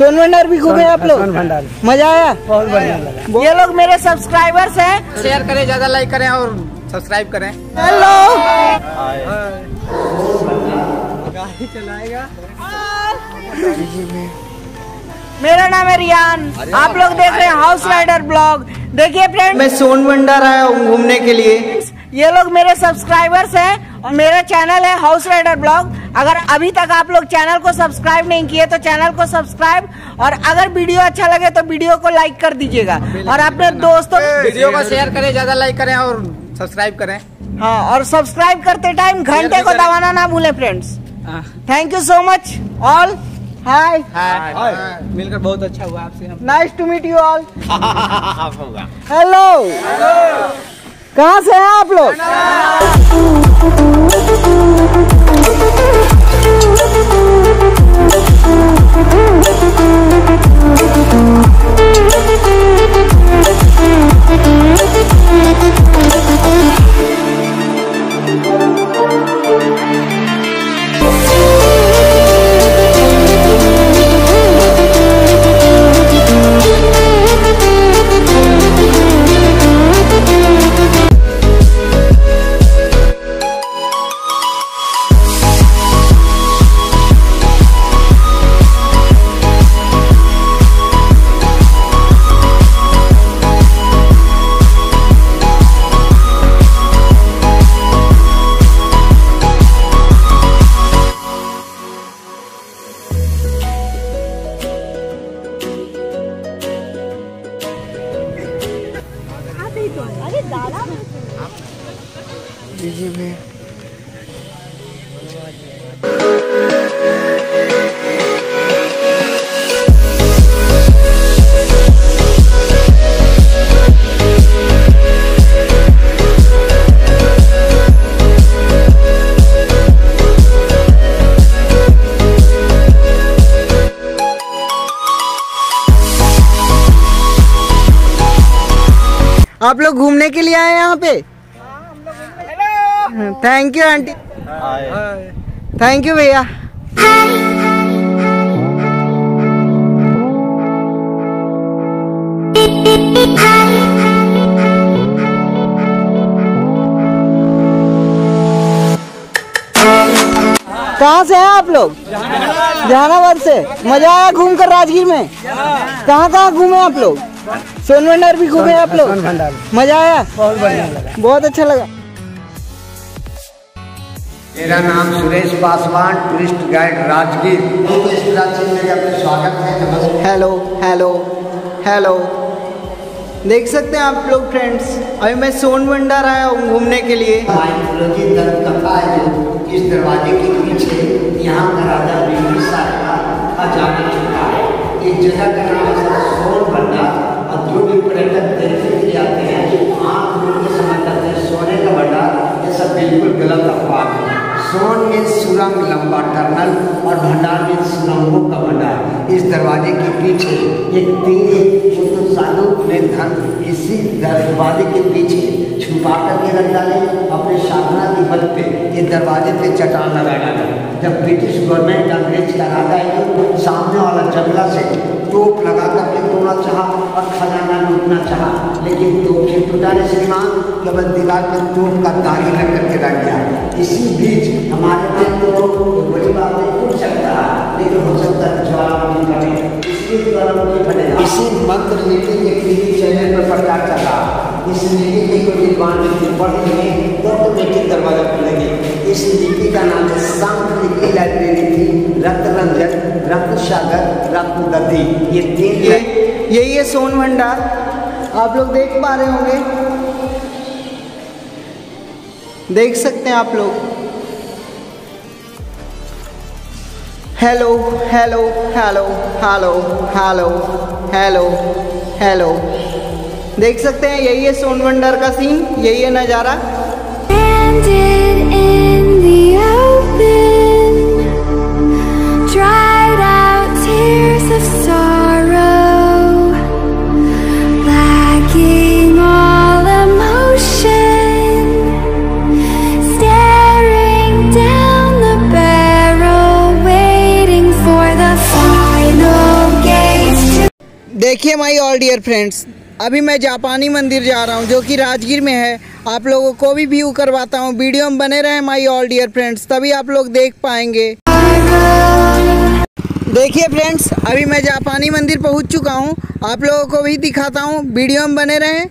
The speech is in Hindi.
भंडार भी घूमे आप लोग? भंडार। मज़ा आया? बहुत बढ़िया लगा। ये लोग मेरे सब्सक्राइबर्स हैं। शेयर करें ज़्यादा लाइक करें और सब्सक्राइब करें। हेलो गाड़ी चलाएगा मेरा नाम है रियान। आप लोग देख रहे हैं हाउस राइडर ब्लॉग देखिए फ्रेंड मैं सोन भंडार आया हूँ घूमने के लिए। ये लोग मेरे सब्सक्राइबर्स हैं और मेरा चैनल है हाउस राइडर ब्लॉग अगर अभी तक आप लोग चैनल को सब्सक्राइब नहीं किए तो चैनल को सब्सक्राइब और अगर वीडियो अच्छा लगे तो वीडियो को लाइक कर दीजिएगा। और अपने दोस्तों वीडियो को शेयर करें ज़्यादा लाइक करें और सब्सक्राइब करें। हाँ और सब्सक्राइब करते टाइम घंटे को दबाना ना भूलें friends thank you so much all hi hi मिलकर बहुत अच्छा हुआ आपसे nice to meet you all hello कहाँ से हैं आप लोग? अरे दादा। दीजिए भैया आप लोग घूमने के लिए आए यहाँ पे? Thank you aunty thank you भैया. कहाँ से हैं आप लोग? जहानाबाद से. मज़ा आया घूम कर राजगीर में? कहाँ कहाँ घूमे आप लोग? सोनभंडार भी घूमे आप लोग? भंडार। मज़ा आया? बहुत बढ़िया लगा। बहुत अच्छा लगा। मेरा नाम सुरेश पासवान टूरिस्ट गाइड राजगीर। तो इस स्वागत है हेलो हेलो हेलो। देख सकते हैं आप लोग फ्रेंड्स अभी मैं सोन भंडार आया हूँ घूमने के लिए। कथा है जो इस दरवाजे के पीछे यहाँ का राजा बिंबिसार का खजाना छुपा है इस जगह का नाम है सोन भंडार और जो भी पर्यटक देखने के लिए आते हैं आँख मूंद के समझ जाते हैं सोने का भंडार ये सब बिल्कुल गलत अफवाह है सोन में सुरंग लंबा टनल और भंडार में सुरंगों का भंडार। इस दरवाजे के पीछे एक तीन तो साधु ने धन इसी दरवाजे के पीछे छुपा करके रख डाले, अपने साधना के बल पे ये दरवाजे पे चट्टान लगा डाले। जब ब्रिटिश गवर्नमेंट अंग्रेज़ राजा है सामने वाला जंगला से टोप लगा करके तोड़ना चाहा और खजाना लूटना चाहा, लेकिन तोप से टूटा नहीं श्रीमान केवल दीवार पे तोप का दागी लग करके रख गया। इसी बीच हमारे में तो बड़ी बात नहीं टूट सकता लेकिन हो सकता है ज्वालामुखी फटे इसलिए ज्वालामुखी फटेगा इसी मंत्र नीति के टीवी चैनल पर प्रचार चला इस नीति के कोई विद्वान व्यक्ति पढ़ेंगे तो ऑटोमेटिक दरवाज़ा खुलेंगे। इस लिपि का नाम है संत लिपि लाइब्रेरी थी रक्त रंजन रक्त सागर रक्त ये तीन ये यही है सोन भंडार। आप लोग देख पा रहे होंगे। देख सकते हैं आप लोग। Hello hello hello hello hello hello hello देख सकते हैं, यही है सोनवंडर का सीन यही है नज़ारा। देखिए माई ऑल डियर फ्रेंड्स, अभी मैं जापानी मंदिर जा रहा हूँ, जो कि राजगीर में है। आप लोगों को भी व्यू करवाता हूँ। वीडियो में बने रहे माई ऑल डियर फ्रेंड्स, तभी आप लोग देख पाएँगे। देखिए फ्रेंड्स, अभी मैं जापानी मंदिर पहुँच चुका हूँ। आप लोगों को भी दिखाता हूँ। वीडियो में बने रहें।